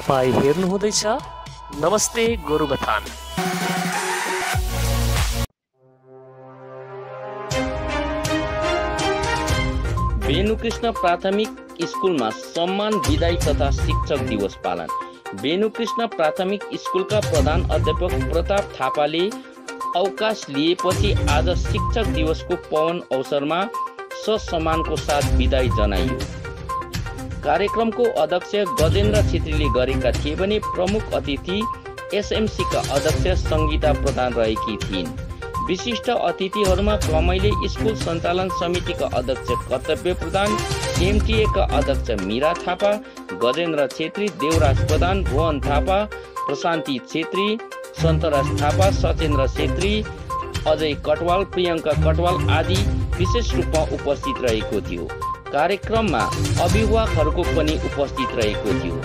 तपाईँ हेर्नुहुँदैछ। नमस्ते गोरुबथान वेणुकृष्ण प्राथमिक स्कुलमा सम्मान विदाई तथा शिक्षक दिवस पालन। वेणुकृष्ण प्राथमिक स्कुलका प्रधान अध्यापक प्रताप थापाले अवकाश लिएपछि आज शिक्षक दिवसको पवन अवसरमा ससम्मानको साथ विदाई जनाइयो। कार्यक्रमको अध्यक्ष गजेन्द्र छेत्रीले गरेका थिए भने प्रमुख अतिथि एसएमसीका अध्यक्ष सङ्गीता प्रधान रहेकी थिइन्। विशिष्ट अतिथिहरूमा क्रमैले स्कुल सञ्चालन समितिका अध्यक्ष कर्तव्य प्रधान एमटिएका अध्यक्ष मिरा थापा गजेन्द्र छेत्री देवराज प्रधान भुवन थापा प्रशान्ति छेत्री सन्तराज थापा सचेन्द्र छेत्री अजय कटवाल प्रियङ्का कटवाल आदि विशेष रूपमा उपस्थित रहेको थियो। कार्यक्रममा अभिभावकहरूको पनि उपस्थित रहेको थियो।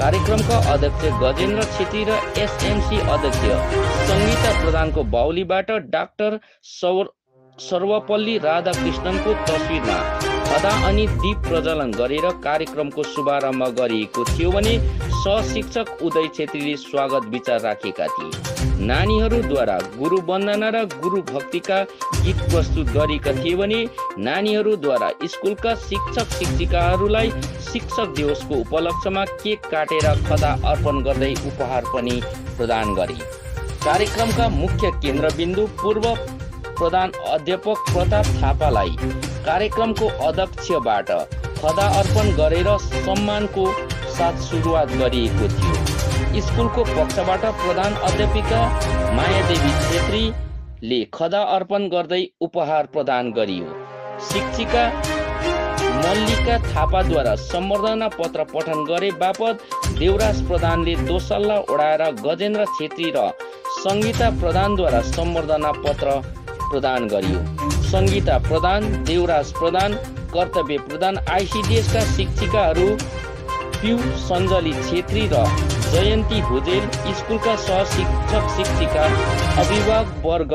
कार्यक्रमका अध्यक्ष गजेन्द्र छेत्री र एसएमसी अध्यक्ष सङ्गीता प्रधानको बाहुलीबाट डाक्टर सौर सर्वपल्ली राधाकृष्णनको तस्विरमा खदा अनि दीप प्रज्वलन गरेर कार्यक्रमको शुभारम्भ गरिएको थियो भने सहशिक्षक उदय छेत्रीले स्वागत विचार राखेका थिए। नानीहरूद्वारा गुरु वन्दना र गुरु भक्तिका गीत प्रस्तुत गरेका थिए भने नानीहरूद्वारा स्कुलका शिक्षक शिक्षिकाहरूलाई शिक्षक दिवसको उपलक्ष्यमा केक काटेर खदा अर्पण गर्दै उपहार पनि प्रदान गरे। कार्यक्रमका मुख्य केन्द्रबिन्दु पूर्व प्रधान अध्यापक प्रताप थापालाई कार्यक्रमको अध्यक्षबाट खदा अर्पण गरेर सम्मानको साथ सुरुवात गरिएको थियो। स्कुलको पक्षबाट प्रधान अध्यापिका मायादेवी छेत्रीले खदा अर्पण गर्दै उपहार प्रदान गरियो। शिक्षिका मल्लिका थापाद्वारा सम्वर्धना पत्र पठन गरे बापत देवराज प्रधानले दोसल्ला ओढाएर गजेन्द्र छेत्री र सङ्गीता प्रधानद्वारा सम्वर्धना पत्र प्रदान गरियो। सङ्गीता प्रधान देवराज प्रधान कर्तव्य प्रधान आइसिडिएसका शिक्षिकाहरू प्यु सञ्जली छेत्री र जयन्ती भुजेल स्कुलका सहशिक्षक शिक्षिका अभिभावक वर्ग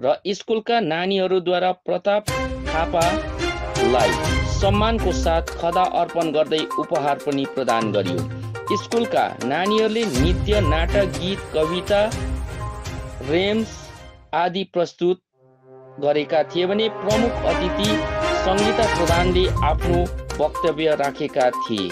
र स्कुलका नानीहरूद्वारा प्रताप थापालाई सम्मानको साथ खदा अर्पण गर्दै उपहार पनि प्रदान गरियो। स्कुलका नानीहरूले नृत्य नाटक गीत कविता रेम्स आदि प्रस्तुत गरेका थिए भने प्रमुख अतिथि सङ्गीता प्रधानले आफ्नो वक्तव्य राखेका थिए।